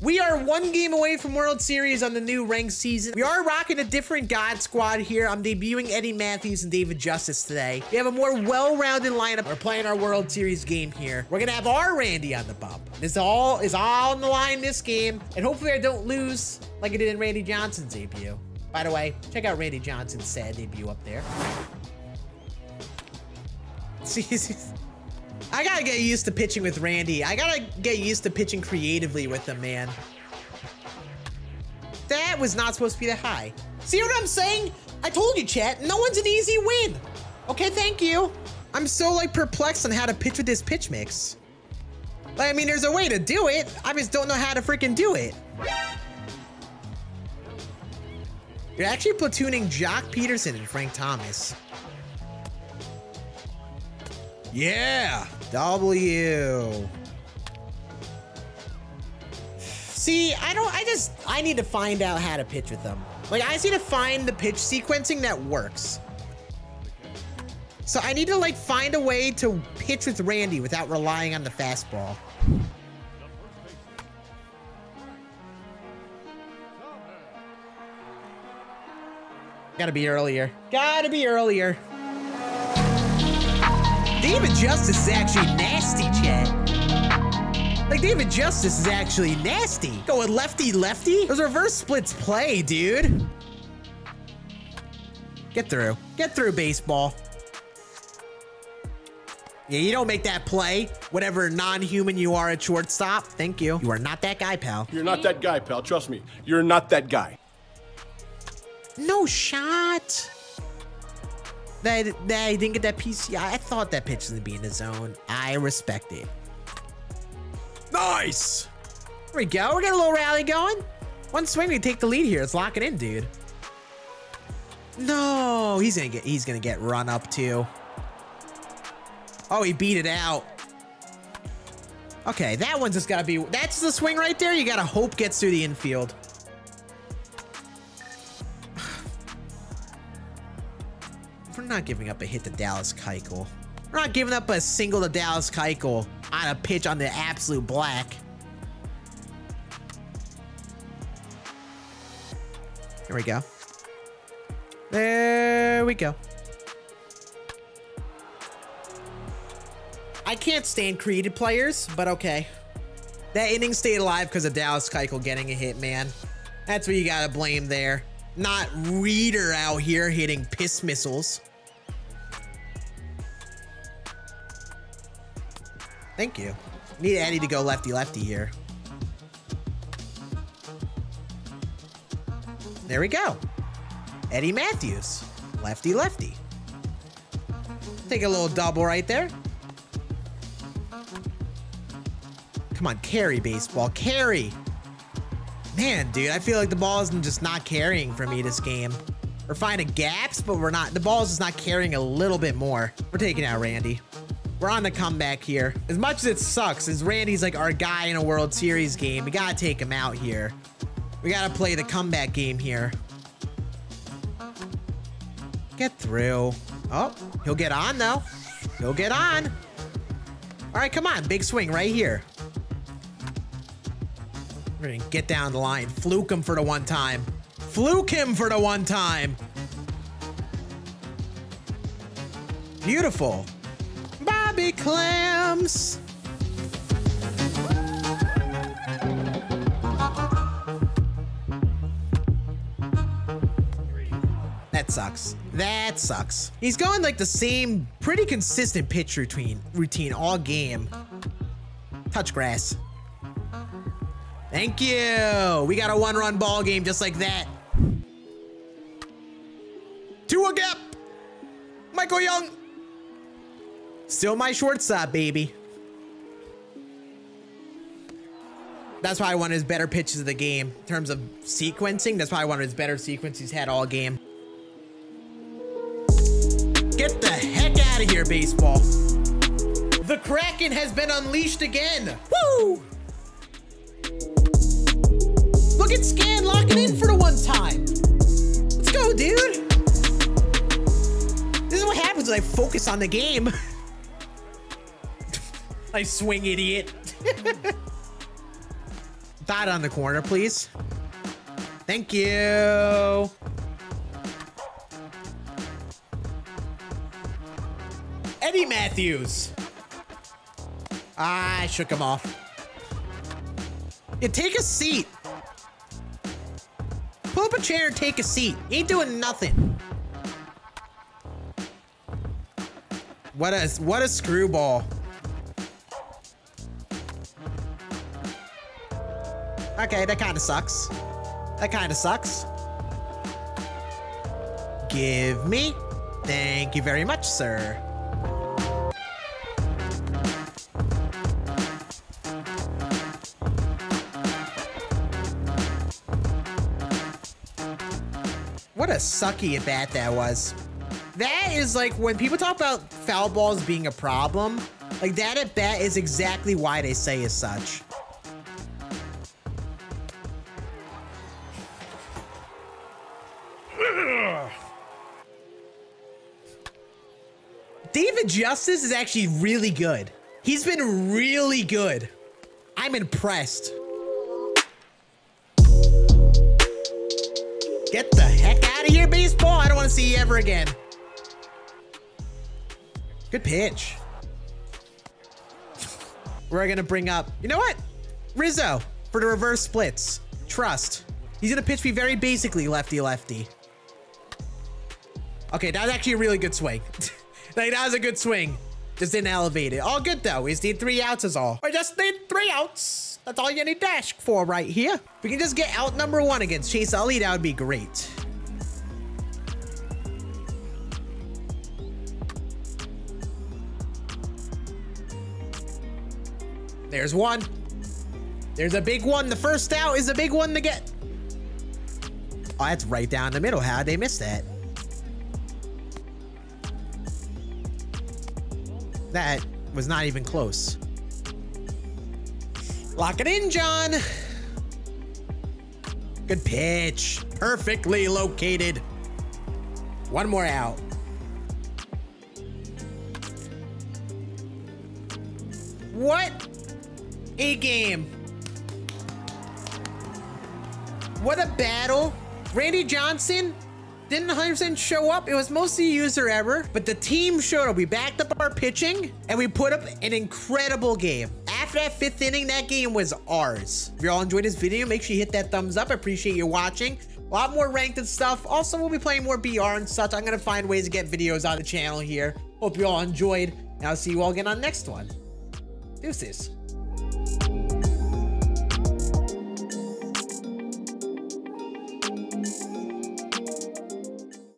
We are one game away from World Series on the new ranked season. We are rocking a different God squad here. I'm debuting Eddie Mathews and David Justice today. We have a more well-rounded lineup. We're playing our World Series game here. We're gonna have our Randy on the bump. This all is all on the line this game, and hopefully I don't lose like I did in Randy Johnson's debut. By the way, check out Randy Johnson's sad debut up there. See, I gotta get used to pitching with Randy. I gotta get used to pitching creatively with him, man. That was not supposed to be that high. See what I'm saying? I told you, chat. No one's an easy win. Okay, thank you. I'm so like perplexed on how to pitch with this pitch mix. Like, I mean, there's a way to do it. I just don't know how to freaking do it. You're actually platooning Joc Pederson and Frank Thomas. Yeah, W. See, I don't, I just, I need to find out how to pitch with them. Like, I just need to find the pitch sequencing that works. So I need to like find a way to pitch with Randy without relying on the fastball. Gotta be earlier. Gotta be earlier. David Justice is actually nasty, Chad. Like, David Justice is actually nasty. Going lefty lefty? Those reverse splits play, dude. Get through. Get through, baseball. Yeah, you don't make that play, whatever non-human you are at shortstop. Thank you. You are not that guy, pal. You're not that guy, pal. Trust me. You're not that guy. No shot. That, that I didn't get that PCI. I thought that pitch was gonna be in the zone. I respect it. Nice. There we go. We got a little rally going. One swing, we take the lead here. Let's lock it in, dude. No, he's gonna get he's gonna get run up too. Oh, he beat it out. Okay, that one's just gotta be that's the swing right there. You gotta hope gets through the infield. We're not giving up a hit to Dallas Keuchel. We're not giving up a single to Dallas Keuchel on a pitch on the absolute black. There we go. There we go. I can't stand created players, but okay. That inning stayed alive because of Dallas Keuchel getting a hit, man. That's what you gotta blame there. Not Reader out here hitting piss missiles. Thank you. Need Eddie to go lefty-lefty here. There we go. Eddie Mathews. Lefty-lefty. Take a little double right there. Come on, carry baseball. Carry. Man, dude, I feel like the ball isn't just not carrying for me this game. We're finding gaps, but we're not. The ball is just not carrying a little bit more. We're taking out Randy. We're on the comeback here. As much as it sucks, as Randy's like our guy in a World Series game, we gotta take him out here. We gotta play the comeback game here. Get through. Oh, he'll get on though. He'll get on. All right, come on. Big swing right here. We're gonna get down the line. Fluke him for the one time. Fluke him for the one time. Beautiful. Bobby clams. That sucks. That sucks. He's going like the same pretty consistent pitch routine routine all game. Touch grass. Thank you. We got a one-run ball game just like that. To a gap. Michael Young. Still my shortstop, baby. That's why I wanted his better pitches of the game. In terms of sequencing, that's why I wanted his better sequence he's had all game. Get the heck out of here, baseball. The Kraken has been unleashed again. Woo! Look at Scann locking in for the one time. Let's go, dude. This is what happens when I focus on the game. I swing, idiot. Dot on the corner, please. Thank you. Eddie Mathews. I shook him off. Yeah, take a seat. Pull up a chair and take a seat. Ain't doing nothing. What a what a screwball. Okay, that kind of sucks. That kind of sucks. Give me. Thank you very much, sir. What a sucky at bat that was. That is like when people talk about foul balls being a problem, like that at bat is exactly why they say as such. David Justice is actually really good. He's been really good. I'm impressed. Get the heck out of here, baseball. I don't want to see you ever again. Good pitch. We're going to bring up, you know what? Rizzo for the reverse splits. Trust. He's going to pitch me very basically lefty-lefty. Okay, that was actually a really good swing. like, that was a good swing. Just didn't elevate it. All good, though. We just need three outs is all. I just need three outs. That's all you need ask for right here. If we can just get out number one against Chase Utley, that would be great. There's one. There's a big one. The first out is a big one to get. Oh, that's right down the middle. How'd they miss that? That was not even close. Lock it in, John. Good pitch. Perfectly located. One more out. What a game. What a battle. Randy Johnson didn't 100% show up. It was mostly user error, but the team showed up. We backed up our pitching and we put up an incredible game. After that fifth inning, that game was ours. If you all enjoyed this video, make sure you hit that thumbs up. I appreciate you watching. A lot more ranked and stuff. Also, we'll be playing more BR and such. I'm going to find ways to get videos on the channel here. Hope you all enjoyed. And I'll see you all again on next one. Deuces.